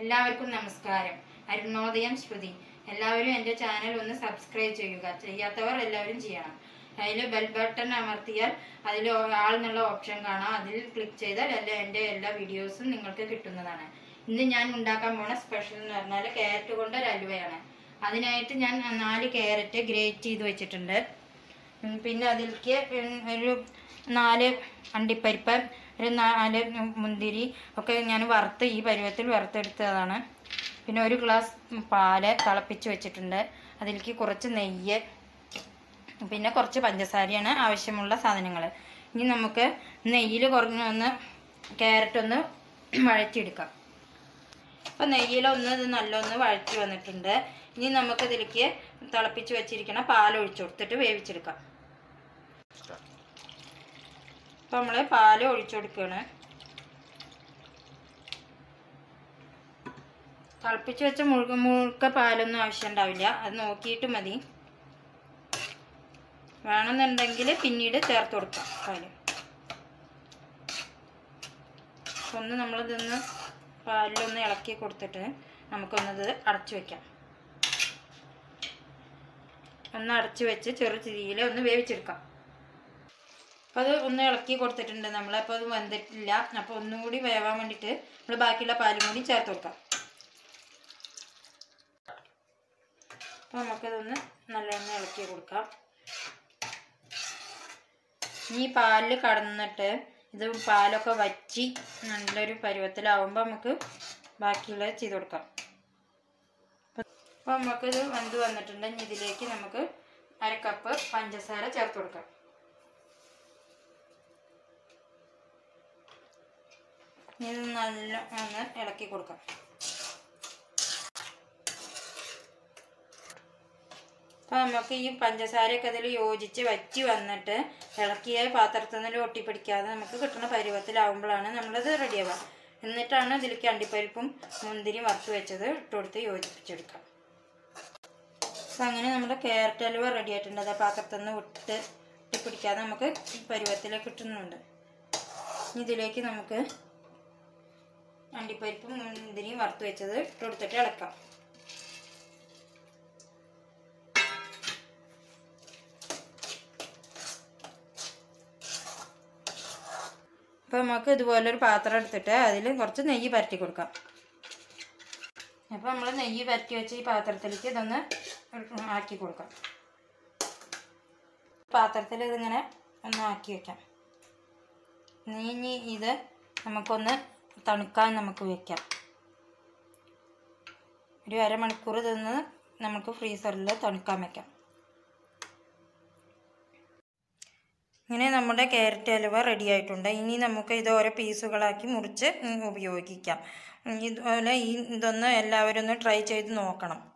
എല്ലാവർക്കും നമസ്കാരം. അരുണോദയം ശ്രുതി. എല്ലാവരും എന്റെ ചാനൽ ഒന്ന് സബ്സ്ക്രൈബ് ചെയ്യുക. ചെയ്യാത്തവർ എല്ലാവരും ചെയ്യണം. അതിൽ ബെൽ ബട്ടൺ അമർത്തിയാൽ അതിൽ ആൾ എന്നുള്ള ഓപ്ഷൻ കാണാം. അതിൽ ക്ലിക്ക് ചെയ്താൽ എല്ലാ എന്റെ എല്ലാ വീഡിയോസും നിങ്ങൾക്ക് കിട്ടുന്നതാണ്. ഇന്ന് ഞാൻ ഉണ്ടാക്കാൻ പോണ സ്പെഷ്യൽ എന്ന് പറഞ്ഞാൽ ക്യാരറ്റ് കൊണ്ട് ഒരു അലുവയാണ്. അതിനായിട്ട് ഞാൻ നാല് ക്യാരറ്റ് ഗ്രേറ്റ് ചെയ്ത് വെച്ചിട്ടുണ്ട്. പിന്നെ അതിലേക്ക് ഒരു നാല് അണ്ടിപ്പരിപ്പ് ഒരു നാല് മുന്തിരി ഒക്കെ ഞാൻ വറുത്ത് ഈ പരുവത്തിൽ വറുത്തെടുത്തതാണ്. പിന്നെ ഒരു ഗ്ലാസ് പാൽ തിളപ്പിച്ച് വെച്ചിട്ടുണ്ട്. അതിലേക്ക് കുറച്ച് നെയ്യ് പിന്നെ കുറച്ച് പഞ്ചസാരയാണ് ആവശ്യമുള്ള സാധനങ്ങൾ ഇനി നമുക്ക് നെയ്യിൽ കുറഞ്ഞൊന്ന് ക്യാരറ്റ് ഒന്ന് വഴറ്റിയെടുക്കാം. അപ്പോൾ നെയ്യിലൊന്ന് ഇത് നല്ലൊന്ന് വഴറ്റി വന്നിട്ടുണ്ട്. ഇനി നമുക്കിതിലേക്ക് തിളപ്പിച്ച് വെച്ചിരിക്കണ പാൽ കൊടുത്തിട്ട് വേവിച്ചെടുക്കാം. അപ്പോൾ നമ്മൾ പാൽ ഒഴിച്ചു കൊടുക്കുകയാണ് തിളപ്പിച്ച് വെച്ച മുഴുക്ക മുഴുക്ക പാലൊന്നും ആവശ്യം ഉണ്ടാവില്ല. അത് നോക്കിയിട്ട് മതി. വേണമെന്നുണ്ടെങ്കിൽ പിന്നീട് ചേർത്ത് കൊടുക്കാം പാൽ. ഒന്ന് നമ്മളിതൊന്ന് പാലിലൊന്ന് ഇളക്കി കൊടുത്തിട്ട് നമുക്കൊന്നത് അടച്ചു വെക്കാം. ഒന്ന് അടച്ചു വെച്ച് ചെറു ചിരിയിൽ ഒന്ന് വേവിച്ചെടുക്കാം. അപ്പോൾ അത് ഒന്ന് ഇളക്കി കൊടുത്തിട്ടുണ്ട്. നമ്മൾ അപ്പോൾ അത് വെന്തിട്ടില്ല. അപ്പോൾ ഒന്നുകൂടി വേവാൻ വേണ്ടിയിട്ട് നമ്മൾ ബാക്കിയുള്ള പാലും കൂടി ചേർത്ത് കൊടുക്കാം. അപ്പോൾ നമുക്കതൊന്ന് നല്ലോണം ഇളക്കി കൊടുക്കാം. ഈ പാലിൽ കടന്നിട്ട് ഇത് പാലൊക്കെ വറ്റി നല്ലൊരു പരുവത്തിലാവുമ്പോൾ നമുക്ക് ബാക്കിയുള്ളത് ചെയ്ത് കൊടുക്കാം. അപ്പോൾ നമുക്കിത് വെന്ത് വന്നിട്ടുണ്ടെങ്കിൽ ഇതിലേക്ക് നമുക്ക് അര കപ്പ് പഞ്ചസാര ചേർത്ത് കൊടുക്കാം. ഇത് നല്ല ഒന്ന് ഇളക്കി കൊടുക്കാം. അപ്പോൾ നമുക്ക് ഈ പഞ്ചസാരയൊക്കെ അതിൽ യോജിച്ച് വറ്റി വന്നിട്ട് ഇളക്കിയ പാത്രത്തിൽ നിന്ന് ഒട്ടിപ്പിടിക്കാതെ നമുക്ക് കിട്ടുന്ന പരുവത്തിലാവുമ്പോഴാണ് നമ്മളത് റെഡിയാവുക എന്നിട്ടാണ് ഇതിലേക്ക് അണ്ടിപ്പരിപ്പും മുന്തിരിയും വറുത്ത് വെച്ചത് ഇട്ടുകൊടുത്ത് യോജിപ്പിച്ചെടുക്കാം. അപ്പം അങ്ങനെ നമ്മുടെ ക്യാരറ്റ് അലുവ റെഡി ആയിട്ടുണ്ട്. അത് പാത്രത്തിൽ നിന്ന് വിട്ട് ഒട്ടിപ്പിടിക്കാതെ നമുക്ക് പരുവത്തിൽ കിട്ടുന്നുണ്ട്. ഇതിലേക്ക് നമുക്ക് അണ്ടിപ്പരിപ്പും മുന്തിരിയും വറുത്ത് വെച്ചത് ഇട്ട് കൊടുത്തിട്ട് ഇളക്കാം. അപ്പോൾ നമുക്ക് ഇതുപോലൊരു പാത്രം എടുത്തിട്ട് അതിൽ കുറച്ച് നെയ്യ് പരട്ടി കൊടുക്കാം. അപ്പോൾ നമ്മൾ നെയ്യ് പരട്ടി വെച്ച് ഈ പാത്രത്തിലേക്ക് ഇതൊന്ന് ആക്കി കൊടുക്കാം. പാത്രത്തിൽ ഇതിങ്ങനെ ഒന്ന് ആക്കി ഇനി ഇനി ഇത് നമുക്കൊന്ന് തണുക്കാൻ നമുക്ക് വെക്കാം. ഒരു അരമണിക്കൂർ തന്ന് നമുക്ക് ഫ്രീസറിൽ തണുക്കാൻ വെക്കാം. ഇങ്ങനെ നമ്മുടെ ക്യാരറ്റ് അലുവ റെഡി ആയിട്ടുണ്ട്. ഇനി നമുക്ക് ഇത് ഓരോ പീസുകളാക്കി മുറിച്ച് ഉപയോഗിക്കാം. ഇതുപോലെ ഈ ഇതൊന്ന് എല്ലാവരും ഒന്ന് ട്രൈ ചെയ്ത് നോക്കണം.